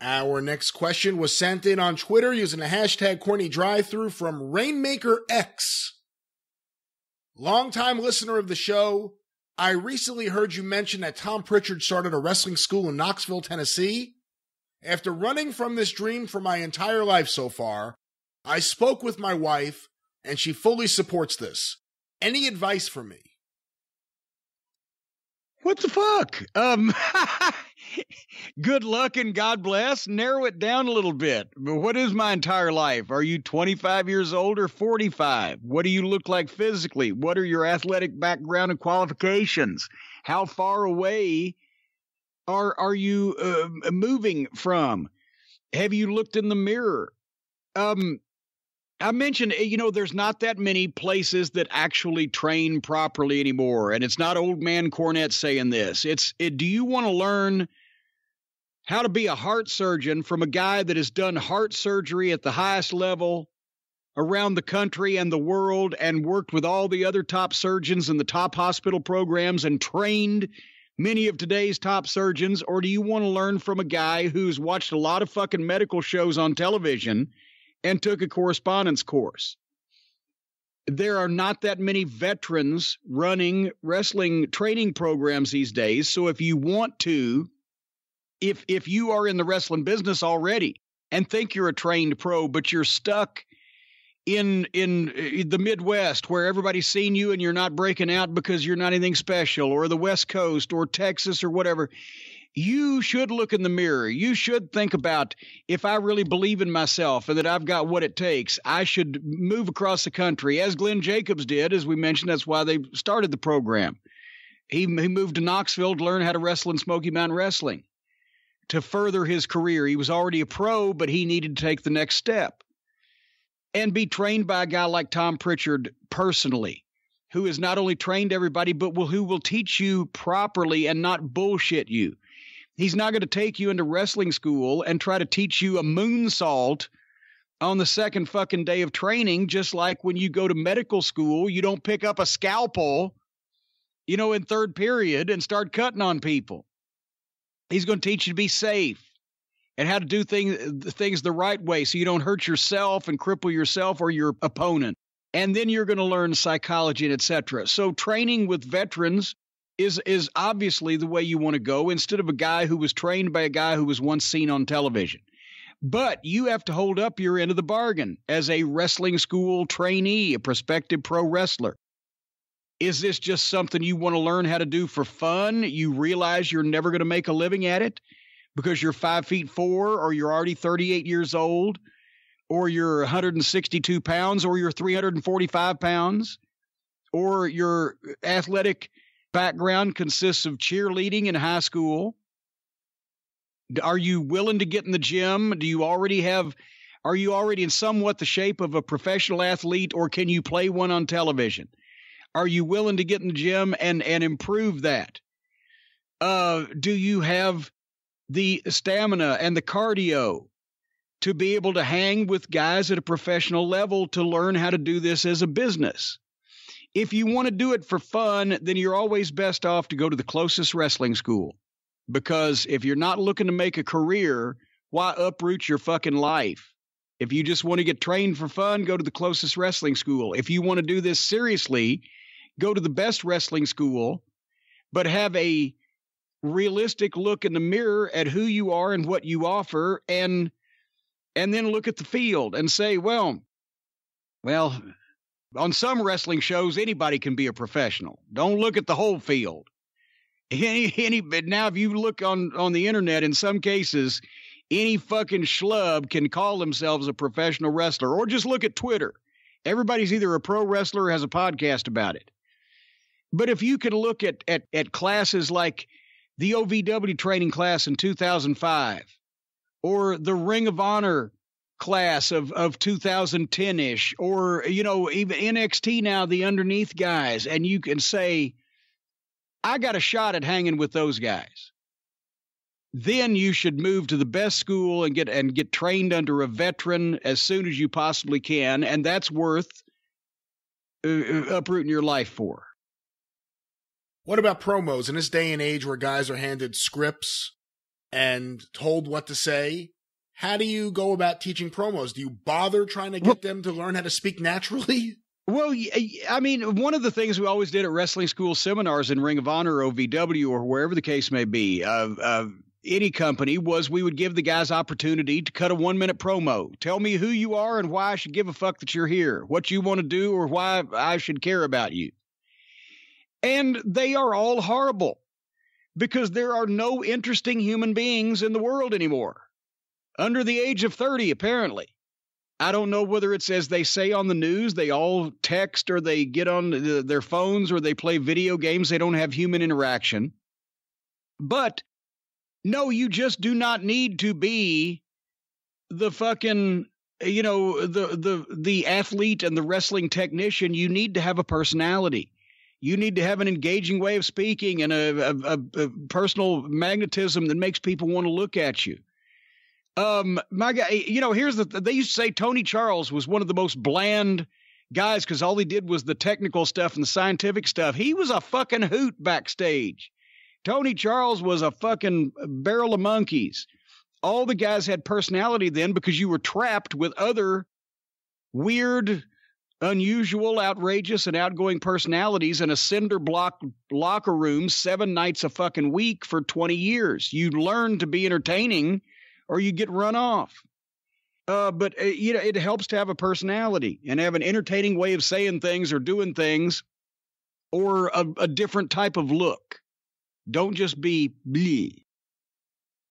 Our next question was sent in on Twitter using the hashtag corny drive through from Rainmaker X. Longtime listener of the show, I recently heard you mention that Tom Prichard started a wrestling school in Knoxville, Tennessee. After running from this dream for my entire life so far, I spoke with my wife and she fully supports this. Any advice for me? What the fuck? Um, good luck and God bless. Narrow it down a little bit. What is my entire life? Are you 25 years old or 45? What do you look like physically? What are your athletic background and qualifications? How far away are are you uh, moving from? Have you looked in the mirror? Um, I mentioned, you know, there's not that many places that actually train properly anymore, and it's not old man Cornette saying this. It's, it, do you want to learn how to be a heart surgeon from a guy that has done heart surgery at the highest level around the country and the world, and worked with all the other top surgeons in the top hospital programs, and trained many of today's top surgeons, or do you want to learn from a guy who's watched a lot of fucking medical shows on television? and took a correspondence course. There are not that many veterans running wrestling training programs these days. So if you want to, if if you are in the wrestling business already and think you're a trained pro, but you're stuck in in uh, the Midwest where everybody's seen you and you're not breaking out because you're not anything special, or the West Coast or Texas or whatever, you should look in the mirror. You should think about if I really believe in myself and that I've got what it takes, I should move across the country, as Glenn Jacobs did, as we mentioned. That's why they started the program. He, he moved to Knoxville to learn how to wrestle in Smoky Mountain Wrestling to further his career. He was already a pro, but he needed to take the next step and be trained by a guy like Tom Prichard personally who has not only trained everybody, but will, who will teach you properly and not bullshit you. He's not going to take you into wrestling school and try to teach you a moonsault on the second fucking day of training, just like when you go to medical school, you don't pick up a scalpel, you know, in third period and start cutting on people. He's going to teach you to be safe and how to do things things the right way so you don't hurt yourself and cripple yourself or your opponent. And then you're going to learn psychology and etc. So training with veterans is is obviously the way you want to go instead of a guy who was trained by a guy who was once seen on television. But you have to hold up your end of the bargain as a wrestling school trainee, a prospective pro wrestler. Is this just something you want to learn how to do for fun? You realize you're never going to make a living at it because you're five feet four, or you're already 38 years old, or you're 162 pounds, or you're 345 pounds, or your athletic background consists of cheerleading in high school? Are you willing to get in the gym? Do you already have are you already in somewhat the shape of a professional athlete or can you play one on television? Are you willing to get in the gym and and improve that? Uh, do you have the stamina and the cardio to be able to hang with guys at a professional level to learn how to do this as a business? If you want to do it for fun, then you're always best off to go to the closest wrestling school. Because if you're not looking to make a career, why uproot your fucking life? If you just want to get trained for fun, go to the closest wrestling school. If you want to do this seriously, go to the best wrestling school, but have a realistic look in the mirror at who you are and what you offer and and then look at the field and say, well, well, on some wrestling shows, anybody can be a professional. Don't look at the whole field. Any, any, but now if you look on on the internet, in some cases, any fucking schlub can call themselves a professional wrestler, or just look at Twitter. Everybody's either a pro wrestler or has a podcast about it. But if you can look at at at classes like the OVW training class in 2005, or the Ring of Honor class of of 2010ish or you know even NXT now the underneath guys and you can say I got a shot at hanging with those guys. Then you should move to the best school and get and get trained under a veteran as soon as you possibly can and that's worth uh, uh uprooting your life for what about promos in this day and age where guys are handed scripts and told what to say. How do you go about teaching promos? Do you bother trying to get well, them to learn how to speak naturally? Well, I mean, one of the things we always did at wrestling school seminars in Ring of Honor, OVW, or wherever the case may be, uh, uh, any company, was we would give the guys opportunity to cut a one minute promo. Tell me who you are and why I should give a fuck that you're here, what you want to do, or why I should care about you. And they are all horrible because there are no interesting human beings in the world anymore. Under the age of 30, apparently. I don't know whether it's as they say on the news, they all text or they get on the, their phones or they play video games. They don't have human interaction. But no, you just do not need to be the fucking you know the the the athlete and the wrestling technician you need to have a personality you need to have an engaging way of speaking and a, a, a personal magnetism that makes people want to look at you um, my guy, you know, here's the they used to say Tony Charles was one of the most bland guys because all he did was the technical stuff and the scientific stuff. He was a fucking hoot backstage. Tony Charles was a fucking barrel of monkeys. All the guys had personality then because you were trapped with other weird, unusual, outrageous, and outgoing personalities in a cinder block locker room seven nights a fucking week for 20 years. You learn to be entertaining or you get run off. Uh, but uh, you know, it helps to have a personality and have an entertaining way of saying things or doing things, or a, a different type of look. Don't just be bleh.